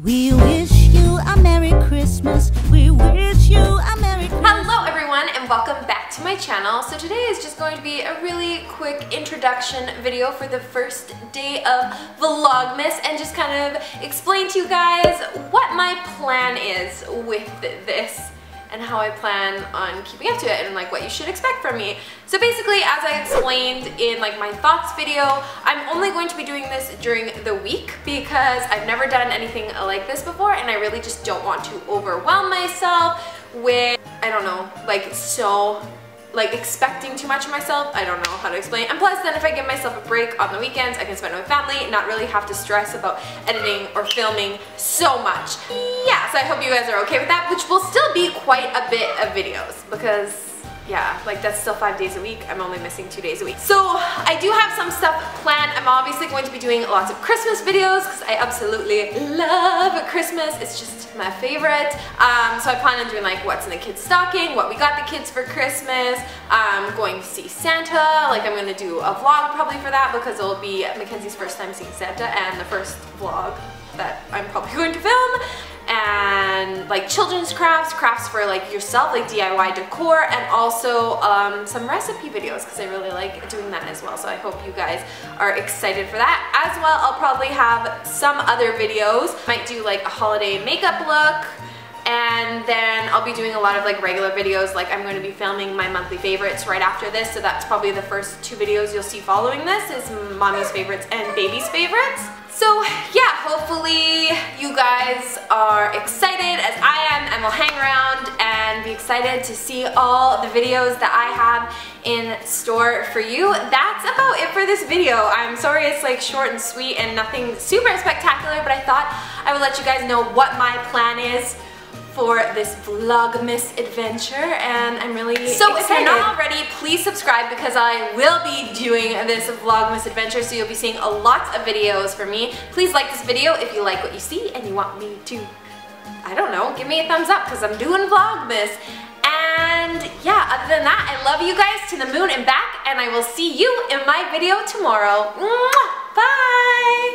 We wish you a Merry Christmas. We wish you a Merry Christmas. Hello everyone and welcome back to my channel. So today is just going to be a really quick introduction video for the first day of Vlogmas and just kind of explain to you guys what my plan is with this and how I plan on keeping up to it and like what you should expect from me. So basically, as I explained in like my thoughts video, I'm only going to be doing this during the week because I've never done anything like this before and I really just don't want to overwhelm myself with, I don't know, like so like expecting too much of myself. I don't know how to explain. And plus then if I give myself a break on the weekends, I can spend it with family and not really have to stress about editing or filming so much. So I hope you guys are okay with that, which will still be quite a bit of videos because yeah, like that's still five days a week. I'm only missing two days a week. So I do have some stuff planned. I'm obviously going to be doing lots of Christmas videos because I absolutely love Christmas. It's just my favorite. Um, so I plan on doing like what's in the kids' stocking, what we got the kids for Christmas, um, going to see Santa. Like I'm going to do a vlog probably for that because it'll be Mackenzie's first time seeing Santa and the first vlog that I'm probably going to film like children's crafts, crafts for like yourself, like DIY decor, and also um, some recipe videos because I really like doing that as well. So I hope you guys are excited for that. As well, I'll probably have some other videos. Might do like a holiday makeup look, and then I'll be doing a lot of like regular videos like I'm going to be filming my monthly favorites right after this so that's probably the first two videos you'll see following this is mommy's favorites and baby's favorites. So yeah, hopefully you guys are excited will hang around and be excited to see all the videos that I have in store for you. That's about it for this video. I'm sorry it's like short and sweet and nothing super spectacular, but I thought I would let you guys know what my plan is for this Vlogmas adventure and I'm really So excited. if you're not already, please subscribe because I will be doing this Vlogmas adventure so you'll be seeing a lot of videos from me. Please like this video if you like what you see and you want me to, I don't know, give me a thumbs up because I'm doing Vlogmas. And yeah, other than that, I love you guys to the moon and back and I will see you in my video tomorrow. Mwah! Bye!